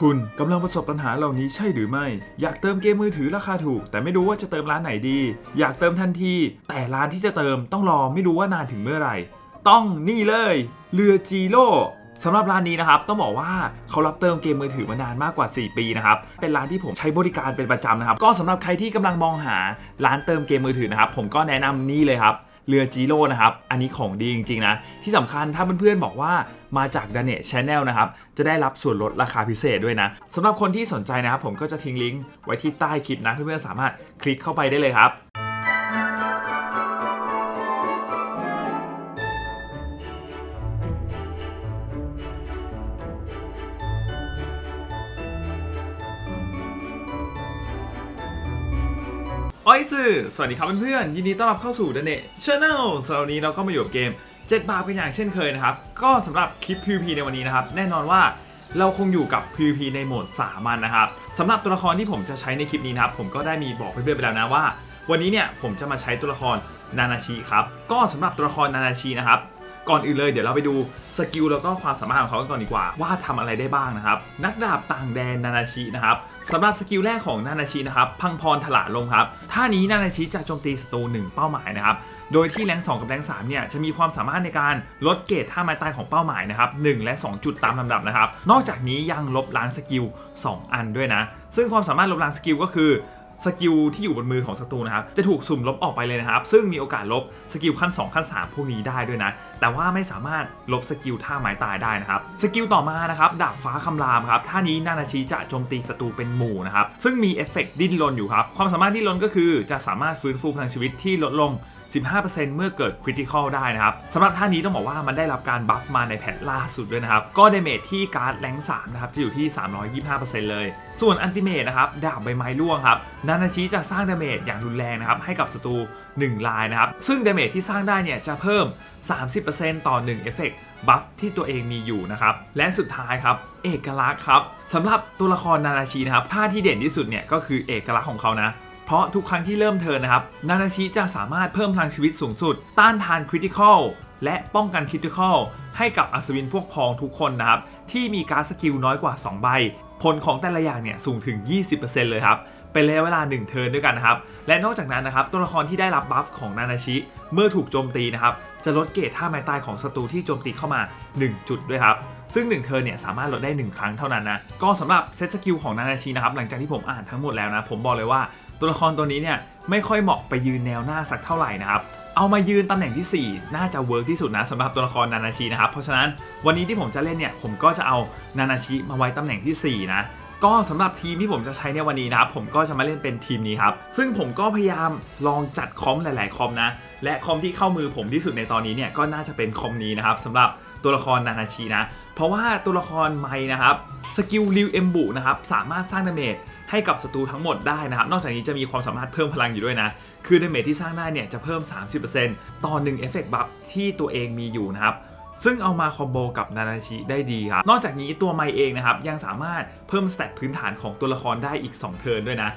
คุณกำลังประสบปัญหาเหล่านี้ใช่หรือไม่ อยากเติมเกมมือถือราคาถูก แต่ไม่รู้ว่าจะเติมร้านไหนดี อยากเติมทันที แต่ร้านที่จะเติมต้องรอไม่รู้ว่านานถึงเมื่อไหร่ ต้องนี่เลยเรือจีโร่สำหรับร้านนี้นะครับต้องบอกว่าเขารับเติมเกมมือถือมานานมากกว่า 4 ปีนะครับเป็นร้านที่ผมใช้บริการเป็นประจำนะครับ ก็สำหรับใครที่กำลังมองหาร้านเติมเกมมือถือนะครับผมก็แนะนำนี่เลยครับ เรือจีโร่นะครับ อันนี้ของดีจริงๆนะ ที่สำคัญถ้าเพื่อนๆบอกว่ามาจากด a เน c ช Channel นะครับ จะได้รับส่วนลดราคาพิเศษด้วยนะสำหรับคนที่สนใจนะครับ ผมก็จะทิ้งลิงก์ไว้ที่ใต้คลิปนะ เพื่อนๆสามารถคลิกเข้าไปได้เลยครับ อ้อยสื่อสวัสดีครับเพื่อนๆ ยินดีต้อนรับเข้าสู่ The Net Channel สำหรับวันนี้เราก็มาอยู่กับเกม 7 บาปกันอย่างเช่นเคยนะครับ ก็สำหรับคลิป PVP ในวันนี้นะครับ แน่นอนว่าเราคงอยู่กับ PVP ในโหมดสามัญนะครับสำหรับตัวละครที่ผมจะใช้ในคลิปนี้นะครับ ผมก็ได้มีบอกเพื่อนๆไปแล้วนะว่า วันนี้เนี่ยผมจะมาใช้ตัวละครนานาชิครับ ก็สำหรับตัวละครนานาชินะครับ ก่อนอื่นเลยเดี๋ยวเราไปดูสกิลแล้วก็ความสามารถของเขากันก่อนดีกว่า ว่าทำอะไรได้บ้างนะครับ นักดาบต่างแดนนานาชินะครับ สำหรับสกิลแรกของนานาชินะครับ พังพรถลาลงครับ ท่านี้นานาชิจะโจมตีศัตรูหนึ่งเป้าหมายนะครับ โดยที่ rank 2กับ rank 3เนี่ยจะมีความสามารถในการลดเกรดท่าไม้ตายของเป้าหมายนะครับ1และ 2 จุดตามลำดับนะครับ นอกจากนี้ยังลบล้างสกิล2 อันด้วยนะ ซึ่งความสามารถลบล้างสกิลก็คือ สกิลที่อยู่บนมือของศัตรูนะครับจะถูกสุ่มลบออกไปเลยนะครับ ซึ่งมีโอกาสลบสกิลขั้น 2 ขั้น 3 พวกนี้ได้ด้วยนะ แต่ว่าไม่สามารถลบสกิลท่าไม้ตายได้นะครับสกิลต่อมานะครับดาบฟ้าคำรามครับท่านี้นานาชิจะโจมตีศัตรูเป็นหมู่นะครับซึ่งมีเอฟเฟกต์ดิ้นรนอยู่ครับความสามารถดิ้นรนก็คือจะสามารถฟื้นฟูพลังชีวิตที่ลดลง 15%เมื่อเกิด critical ได้นะครับสำหรับท่านี้ต้องบอกว่ามันได้รับการ buff มาใน patch ล่าสุดด้วยนะครับ ก็ damage ที่การ์ด rank 3นะครับจะอยู่ที่ 325%เลย ส่วน ultimate นะครับดาบใบไม้ร่วงครับนานาชิจะสร้าง damage อย่างรุนแรงนะครับให้กับศัตรู1 รายนะครับซึ่ง damage ที่สร้างได้เนี่ยจะเพิ่ม 30%ต่อ1เอฟเฟกต์ buff ที่ตัวเองมีอยู่นะครับ และสุดท้ายครับ เอกลักษณ์ครับสำหรับตัวละครนานาชินะครับท่าที่เด่นที่สุดเนี่ยก็คือเอกลักษณ์ของเขานะ เพราะทุกครั้งที่เริ่ม turn นะครับ นานาชิจะสามารถเพิ่มพลังชีวิตสูงสุด ต้านทาน critical และป้องกัน critical ให้กับอัศวินพวกพ้องทุกคนนะครับ ที่มีการ์ดสกิลน้อยกว่า 2 ใบ ผลของแต่ละอย่างเนี่ยสูงถึง 20%เลยครับเป็นระยะเวลา 1 turn ด้วยกันนะครับ และนอกจากนั้นนะครับ ตัวละครที่ได้รับ buff ของนานาชิ เมื่อถูกโจมตีนะครับ จะลดเกรดท่าไม้ตายของศัตรูที่โจมตีเข้ามา 1 จุดด้วยครับ ซึ่ง 1 turn เนี่ยสามารถลดได้ 1 ครั้งเท่านั้นนะ ก็สำหรับเซตสกิลของนานาชินะครับ หลังจากที่ผมอ่านทั้งหมดแล้วนะ ผมบอกเลยว่า ตัวละครตัวนี้เนี่ยไม่ค่อยเหมาะไปยืนแนวหน้าสักเท่าไหร่นะครับเอามายืนตำแหน่งที่ 4 น่าจะเวิร์กที่สุดนะสำหรับตัวละครนานาชินะครับ เพราะฉะนั้นวันนี้ที่ผมจะเล่นเนี่ยผมก็จะเอานานาชิมาไว้ตำแหน่งที่ 4 นะ ก็สำหรับทีมที่ผมจะใช้ในวันนี้นะครับผมก็จะมาเล่นเป็นทีมนี้ครับ ซึ่งผมก็พยายามลองจัดคอมหลาย ๆ คอมนะ และคอมที่เข้ามือผมที่สุดในตอนนี้เนี่ยก็น่าจะเป็นคอมนี้นะครับสำหรับตัวละครนานาชินะ เพราะว่าตัวละครไม้นะครับสกิลริวเอมบุนะครับสามารถสร้าง damage ให้กับศัตรูทั้งหมดได้นะครับ นอกจากนี้จะมีความสามารถเพิ่มพลังอยู่ด้วยนะ คือ damage ที่สร้างได้เนี่ยจะเพิ่ม 30%ต่อ1เอฟเฟกต์ buff ที่ตัวเองมีอยู่นะครับซึ่งเอามา combo กับนานาชิได้ดีครับ นอกจากนี้ตัวไมเองนะครับ ยังสามารถเพิ่ม stat พื้นฐานของตัวละครได้อีก 2 turn ด้วยนะ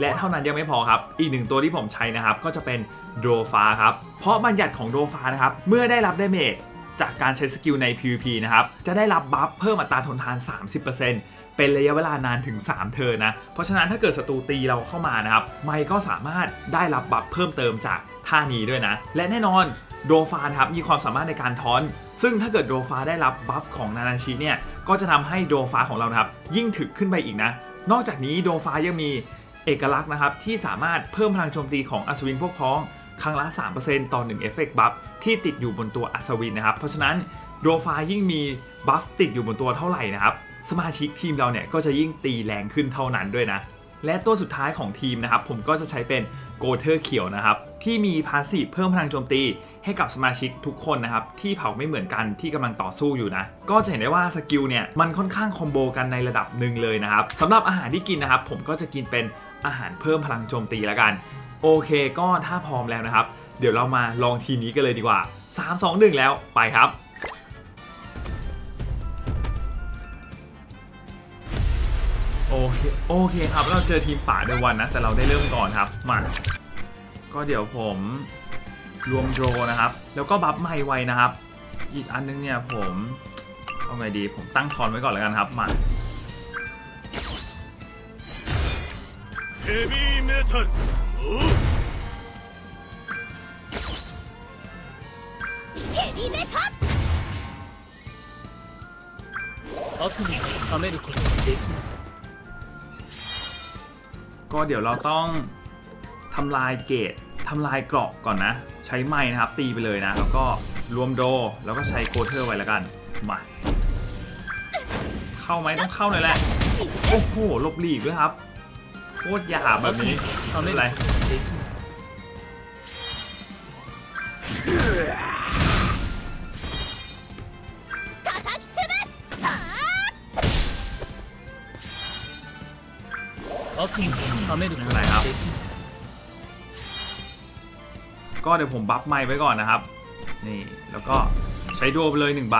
และเท่านั้นยังไม่พอครับ อีกหนึ่งตัวที่ผมใช้นะครับ ก็จะเป็นโดฟาครับ เพราะบัญญัติของโดฟานะครับ เมื่อได้รับ damageจากการใช้สกิลใน PVP นะครับ จะได้รับ buff เพิ่มอัตราทนทาน 30% เป็นระยะเวลานานถึง 3 turn นะ เพราะฉะนั้นถ้าเกิดศัตรูตีเราเข้ามานะครับ ไมก็สามารถได้รับ buff เพิ่มเติมจากท่านี้ด้วยนะ และแน่นอนโดฟานะครับมีความสามารถในการ taunt ซึ่งถ้าเกิดโดฟาได้รับ buff ของนานาชิเนี่ย ก็จะทำให้โดฟาของเรานะครับยิ่งถึกขึ้นไปอีกนะ นอกจากนี้โดฟายังมีเอกลักษณ์นะครับที่สามารถเพิ่มพลังโจมตีของอัศวินพวกพ้องครั้งละ 3%ต่อ1เอฟเฟกต์ buff ที่ติดอยู่บนตัวอัศวินนะครับ เพราะฉะนั้นโดฟายิ่งมี buff ติดอยู่บนตัวเท่าไหร่นะครับ สมาชิกทีมเราเนี่ยก็จะยิ่งตีแรงขึ้นเท่านั้นด้วยนะ และตัวสุดท้ายของทีมนะครับผมก็จะใช้เป็นโกเทอร์เขียวนะครับที่มี passive เพิ่มพลังโจมตีให้กับสมาชิกทุกคนนะครับที่เผ่าไม่เหมือนกันที่กำลังต่อสู้อยู่นะก็จะเห็นได้ว่าสกิลเนี่ยมันค่อนข้าง combo กันในระดับหนึ่งเลยนะครับสำหรับอาหารที่กินนะครับผมก็จะกินเป็นอาหารเพิ่มพลังโจมตีแล้วกัน โอเคก็ถ้าพร้อมแล้วนะครับ เดี๋ยวเรามาลองทีมนี้กันเลยดีกว่า 3 2 1 แล้วไปครับ โอเคโอเคครับ เราเจอทีมป่าในวันนะ แต่เราได้เริ่มก่อนครับ มา ก็เดี๋ยวผมรวมโดรนะครับ แล้วก็บัฟไม่ไวนะครับ อีกอันนึงเนี่ยผมเอาไงดีผมตั้งทอนไว้ก่อนแล้วกันครับ มาเฮวีเมทัลเฮทัล悪夢を覚めることができ ก็เดี๋ยวเราต้องทำลายเกตทำลายเกราะก่อนนะ ใช้ไม้นะครับ ตีไปเลยนะ แล้วก็รวมโด แล้วก็ใช้โกเทอร์ไว้แล้วกันมาเข้าไหมต้องเข้าเลยแหละ โอ้โหลบหลีกด้วยครับ โคตรหยาบแบบนี้ทำได้ไร 雨るไม่ถูกนครับ ก็เดี๋ยวผมบัฟไม้ไว้ก่อนนะครับ นี่ แล้วก็ใช้ดวไปเลยหนึ่งใบ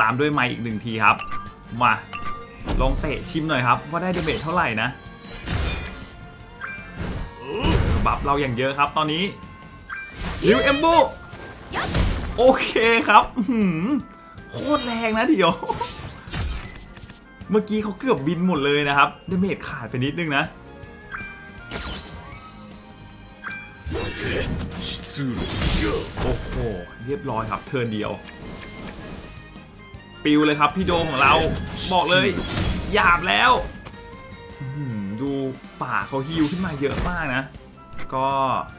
ตามด้วยไม้อีกหนึ่งทีครับ มา ลองเตะชิมหน่อยครับ ว่าได้เดเบทเท่าไหร่นะ บัฟเราอย่างเยอะครับตอนนี้ลิวเอมโบโอเคครับโคตรแรงนะเดี๋ยว เมื่อกี้เขาเกือบบินหมดเลยนะครับดาเมจขาดไปนิดนึงนะโอ้โหเรียบร้อยครับเทินเดียว ปิวเลยครับพี่โดของเราบอกเลยหยาบแล้วดูป่าเขาฮิวขึ้นมาเยอะมากนะ ก็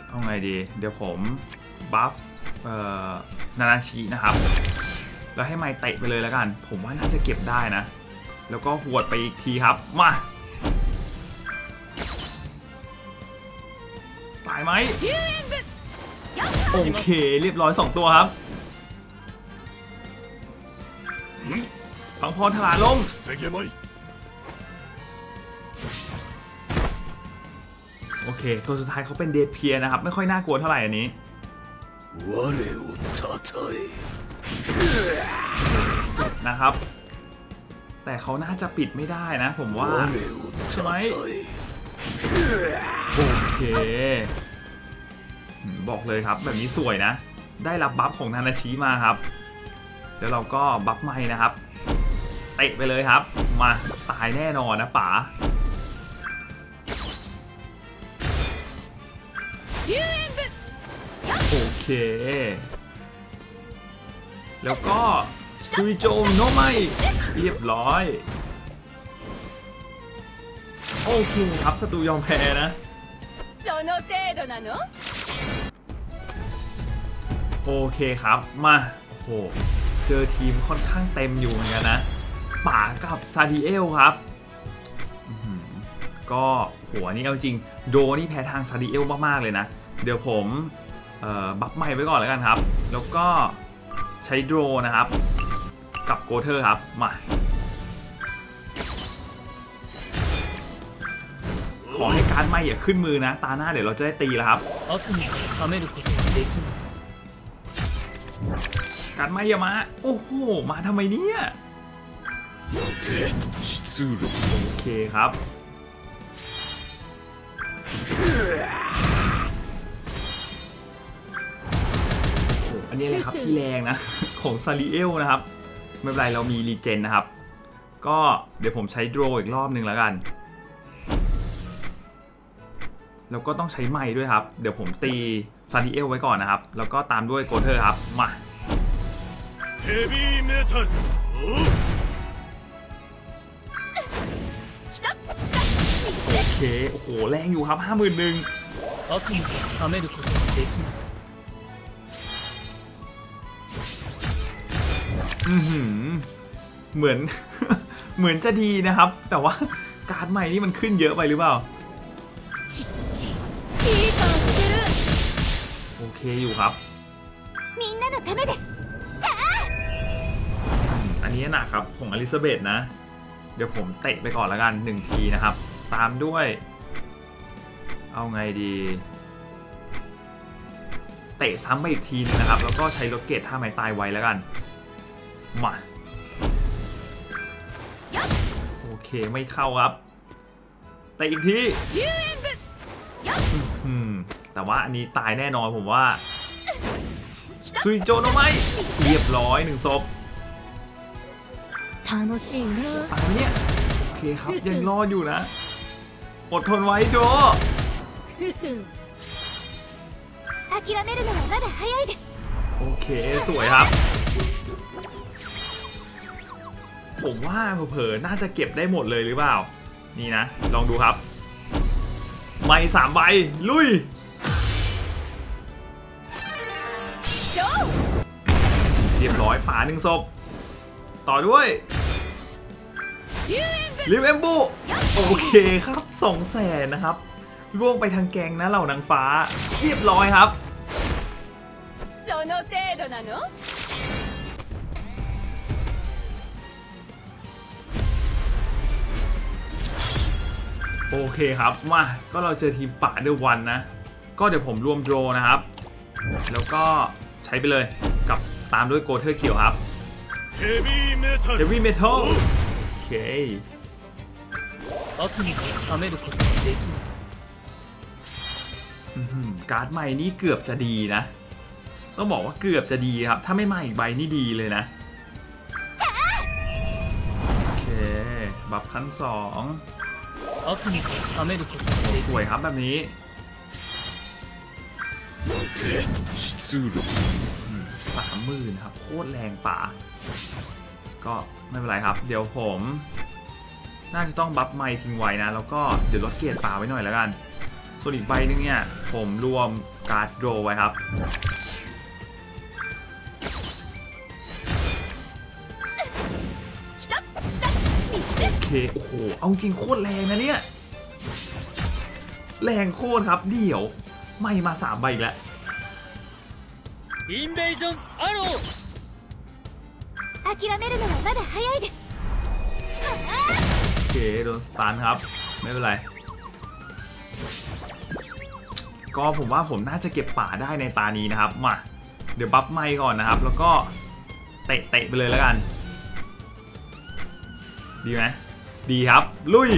เอาไงดี เดี๋ยวผมบัฟนานาชินะครับ แล้วให้ไม้เตะไปเลยแล้วกัน ผมว่าน่าจะเก็บได้นะ แล้วก็หวดไปอีกทีครับ มาตายไหมโอเค เรียบร้อย 2 ตัวครับพังพรถลาลงโอเค ตัวสุดท้ายเขาเป็นเดทเพียนะครับ ไม่ค่อยน่ากลัวเท่าไหร่อันนี้นะครับ แต่เขาน่าจะปิดไม่ได้นะผมว่า ใช่ไหมโอเค บอกเลยครับแบบนี้สวยนะ ได้รับบัฟของนานาชิมาครับ แล้วเราก็บัฟไม่นะครับเตะไปเลยครับ มาตายแน่นอนนะป๋าโอเค แล้วก็ ซุยโจมโนไม่เรียบร้อย โอเคครับศัตรูยอมแพ้นะโอเคครับมาโอ้โหเจอทีมค่อนข้างเต็มอยู่เหมือนกันนะป่ากับซาดิเอลครับก็หัวนี้เอาจริงโดนี่แพ้ทางซาดิเอลมากๆเลยนะ เดี๋ยวผมบัฟใหม่ไว้ก่อนแล้วกันครับ แล้วก็ใช้โดนะครับ กับโกเทอร์ครับ มา ขอให้การไม่อย่าขึ้นมือนะ ตาหน้าเดี๋ยวเราจะได้ตีแล้วครับ การไม่อย่ามา โอ้โห มาทำไมเนี่ยโอเคครับอันนี้เลยครับที่แรงนะ ของซาลิเอลนะครับ ไม่เป็นไรเรามี regen นะครับ ก็เดี๋ยวผมใช้โดรอีกรอบหนึ่งแล้วกัน แล้วก็ต้องใช้ไม้ด้วยครับ เดี๋ยวผมตีซาดิเอลไว้ก่อนนะครับ แล้วก็ตามด้วยโกเทอร์ครับ มาโอเค โอ้โห แรงอยู่ครับห้าหมื่นหนึ่ง เหมือน เหมือนจะดีนะครับ แต่ว่าการใหม่นี่มันขึ้นเยอะไปหรือเปล่า โอเคอยู่ครับ อันนี้หนักครับ ของอลิซาเบธนะ เดี๋ยวผมเตะไปก่อนละกันหนึ่งทีนะครับ ตามด้วย เอาไงดีเตะซ้ำไปอีกทีนะครับ แล้วก็ใช้ล็อกเกตท่าไม้ตายไวแล้วกัน มาโอเคไม่เข้าครับ แต่อีกทีแต่ว่าอันนี้ตายแน่นอนผมว่าซุยโจโนไหมเรียบร้อยหนึ่งศพตายเนี่ยโอเคครับยังรอดอยู่นะ อดทนไว้โดโอเค สวยครับ ผมว่าเผลอๆน่าจะเก็บได้หมดเลยหรือเปล่า นี่นะ ลองดูครับ ไม่สามใบ ลุย เรียบร้อยป่าหนึ่งศพ ต่อด้วยลิเอมบูโอเคครับสองแสนนะครับล่วงไปทางแกงนะเหล่านางฟ้า เรียบร้อยครับ โอเคครับมาก็เราเจอทีมป่าเดวันนะ ก็เดี๋ยวผมรวมโดนะครับ แล้วก็ใช้ไปเลยกับตามด้วยโกเทอร์เขียวครับเฮวี่เมทัลเฮวี่เมทัลโอเคการ์ดใหม่นี้เกือบจะดีนะ ต้องบอกว่าเกือบจะดีครับ ถ้าไม่มาอีกใบนี่ดีเลยนะ โอเค บับขั้นสอง โอ้สวยครับแบบนี้สามหมื่นครับ โคตรแรงป่า ก็ไม่เป็นไรครับ เดี๋ยวผม น่าจะต้อง buff ไม้ทิ้งไว้นะ แล้วก็เดี๋ยวลดเกียร์ป่าไว้หน่อยแล้วกัน ส่วนอีกใบนึงเนี่ย ผมรวมการ์ดโดไว้ครับ โอเค โอ้โห เอาจริงโคตรแรงนะเนี่ย แรงโคตรครับ เดี๋ยว ไม่มาสามใบอีกแล้ว インベージョンアロー諦めるのはまだ早いです โอเค โดนสตันครับ ไม่เป็นไร ก็ผมว่าผมน่าจะเก็บป่าได้ในตานี้นะครับ มา เดี๋ยวบัฟไมค์ก่อนนะครับ แล้วก็เตะเตะไปเลยแล้วกัน ดีไหม ดีครับ ลุย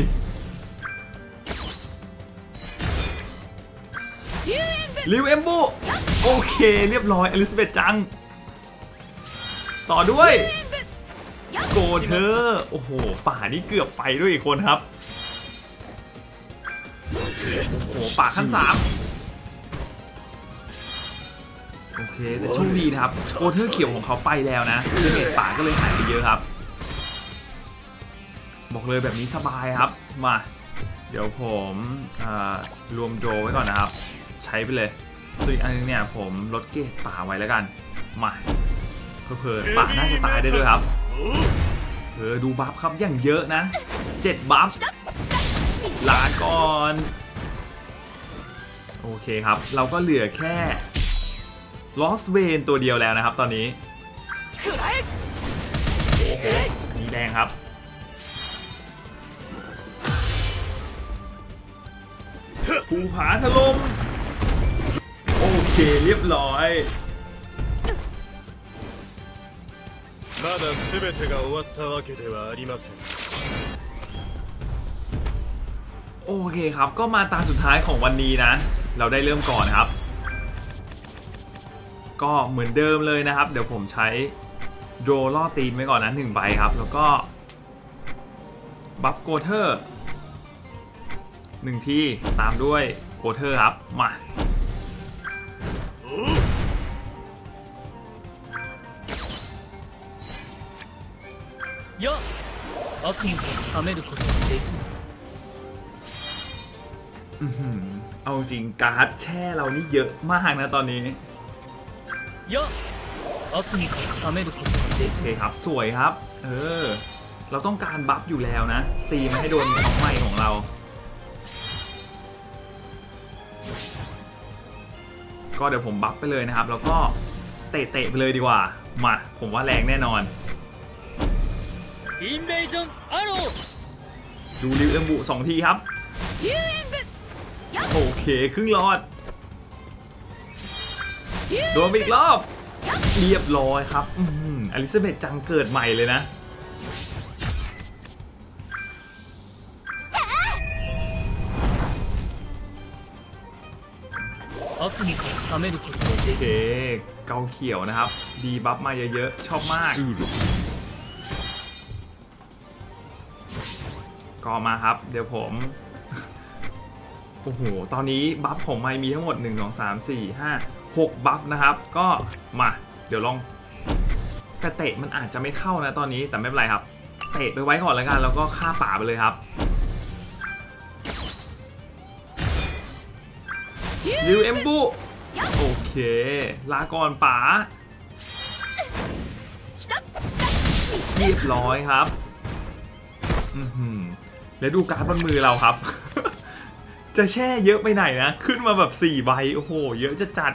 ลิวเอมบู โอเคเรียบร้อยอลิซาเบธจัง ต่อด้วย โกเธอ โอ้โห ป่านี่เกือบไปด้วยอีกคนครับ โอ้โห ป่าขั้นสามโอเค แต่โชคดีนะครับ โกเธอเขียวของเขาไปแล้วนะเอเมจป่าก็เลยหายไปเยอะครับ บอกเลยแบบนี้สบายครับ มา เดี๋ยวผมรวมโดไว้ก่อนนะครับ ใช้ไปเลยส่วนอีกอันนึงเนี่ยผมลดเกตป่าไว้แล้วกัน มาเพิ่มป่าน่าจะตายได้ด้วยครับเออดูบัฟครับอย่างเยอะนะเจ็ดบัฟลาก่อน โอเคครับ เราก็เหลือแค่ลอสเวนตัวเดียวแล้วนะครับตอนนี้โอ้โหนี่แดงครับ ภูผาถล่มโอเคเรียบร้อย まだ全てが終わったわけではありません โอเคครับ ก็มาตาสุดท้ายของวันนี้นะ เราได้เริ่มก่อนครับ ก็เหมือนเดิมเลยนะครับ เดี๋ยวผมใช้โดรล่อตีนไว้ก่อนนะหนึ่งใบครับ แล้วก็บัฟโกเทอร์ หนึ่งที่ตามด้วยโคเทอร์ครับ มาเยอะเอาทิ้งทำให้ดูคนเด็กเอาจริงการ์ดแช่เรานี่เยอะมากนะตอนนี้ เยอะเอาทิ้งทำให้ดูคนเด็กโอเคครับ สวยครับ เออ เราต้องการบัฟอยู่แล้วนะ ตีมาให้โดนของใหม่ของเรา ก็เดี๋ยวผมบัฟไปเลยนะครับ แล้วก็เตะๆไปเลยดีกว่า มา ผมว่าแรงแน่นอนอินเวชั่อาโดูริวเอ็มบุสองทีครับโอเคครึ่งรอดโดนไอีกรอบ เรียบร้อยครับอลิซาเบธจังเกิดใหม่เลยนะ ออกนิค เรไม่ดีโอเค เกาเขียวนะครับ ดีบัฟมาเยอะๆ ชอบมาก ก็มาครับ เดี๋ยวผม โอ้โห ตอนนี้ buff ผมมีทั้งหมด 1 2 3 4 5 6 buff นะครับ ก็มา เดี๋ยวลองแต่เตะมันอาจจะไม่เข้านะตอนนี้แต่ไม่เป็นไรครับ เตะไปไว้ก่อนแล้วกัน แล้วก็ฆ่าป่าไปเลยครับยูเอ็มบู โอเค ลาก่อนป๋าเรียบร้อยครับ อือหือแล้วดูการ์ดบนมือเราครับ จะแช่เยอะไปไหนนะ ขึ้นมาแบบสี่ใบ โอ้โห เยอะจะจัด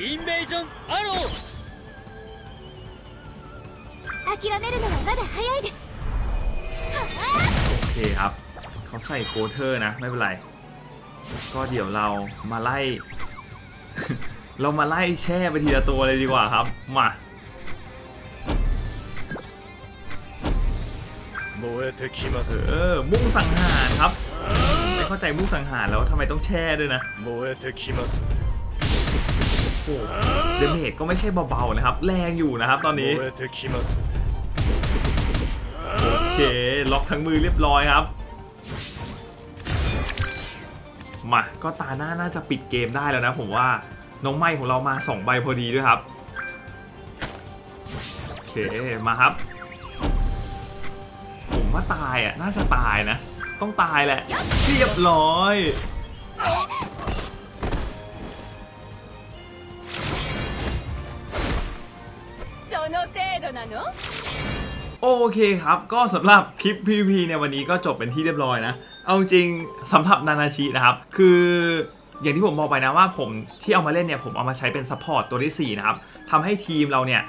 Invasion Arrow นะ โอเคครับ เขาใส่โคเทอร์นะ ไม่เป็นไร ก็เดี๋ยวเรามาไล่ เรามาไล่แช่ไปทีละตัวเลยดีกว่าครับ มาเออมุ่งสังหารครับ ไม่เข้าใจมุ่งสังหารแล้วทำไมต้องแช่ด้วยนะโอ้โหเดเมจก็ไม่ใช่เบาๆนะครับ แรงอยู่นะครับตอนนี้ โอเค ล็อกทั้งมือเรียบร้อยครับ มาก็ตาหน้าน่าจะปิดเกมได้แล้วนะผมว่าน้องไม้ของเรามา2ใบพอดีด้วยครับโอเคมาครับ ผมว่าตายอะน่าจะตายนะ ต้องตายแหละเรียบร้อยโอเคครับ ก็สำหรับคลิป PVP ในวันนี้ก็จบเป็นที่เรียบร้อยนะ เอาจริงสำหรับนานาชินะครับ คืออย่างที่ผมบอกไปนะว่าผมที่เอามาเล่นเนี่ยผมเอามาใช้เป็น support ตัวที่4นะครับทำให้ทีมเราเนี่ย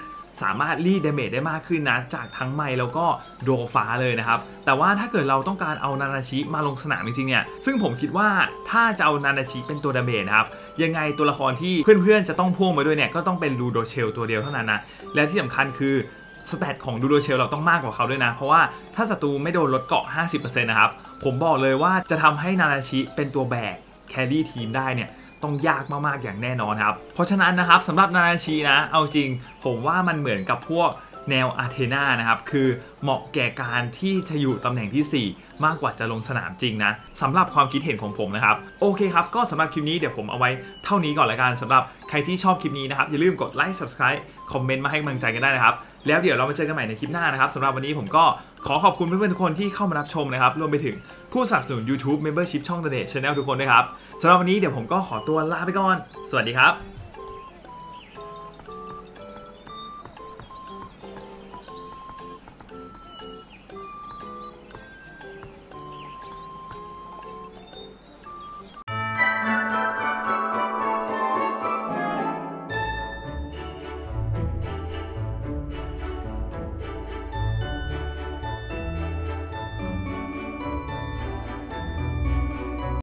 สามารถรีด damage ได้มากขึ้นนะจากทั้งไมล์แล้วก็โดฟ้าเลยนะครับ แต่ว่าถ้าเกิดเราต้องการเอานานาชิมาลงสนามจริงๆเนี่ยซึ่งผมคิดว่าถ้าจะเอานานาชิเป็นตัว damage นะครับยังไงตัวละครที่เพื่อนๆจะต้องพ่วงมาด้วยเนี่ยก็ต้องเป็นลูโดเชลตัวเดียวเท่านั้นนะและที่สำคัญคือ stat ของลูโดเชลเราต้องมากกว่าเขาด้วยนะ เพราะว่าถ้าศัตรูไม่โดนลดเกาะ 50%นะครับ ผมบอกเลยว่าจะทำให้นานาชิเป็นตัวแบกแครี่ทีมได้เนี่ยต้องยากมากๆอย่างแน่นอนครับ เพราะฉะนั้นนะครับสำหรับนานาชีนะ เอาจริง ผมว่ามันเหมือนกับพวกแนวอาเทนานะครับ คือเหมาะแก่การที่จะอยู่ตำแหน่งทีสี่ 4 มากกว่าจะลงสนามจริงนะสำหรับความคิดเห็นของผมนะครับ โอเคครับ ก็สำหรับคลิปนี้เดี๋ยวผมเอาไว้เท่านี้ก่อนละกันสำหรับใครที่ชอบคลิปนี้นะครับ อย่าลืมกดไลค์ subscribe คอมเมนต์มาให้กำลังใจกันได้นะครับ แล้วเดี๋ยวเรามาเจอกันใหม่ในคลิปหน้านะครับสำหรับวันนี้ผมก็ ขอขอบคุณเพื่อนๆทุกคนที่เข้ามารับชมนะครับรวมไปถึงผู้สนับสนุน YouTube Membership ช่องเดเดชแนลทุกคนด้วยครับสำหรับวันนี้เดี๋ยวผมก็ขอตัวลาไปก่อน สวัสดีครับ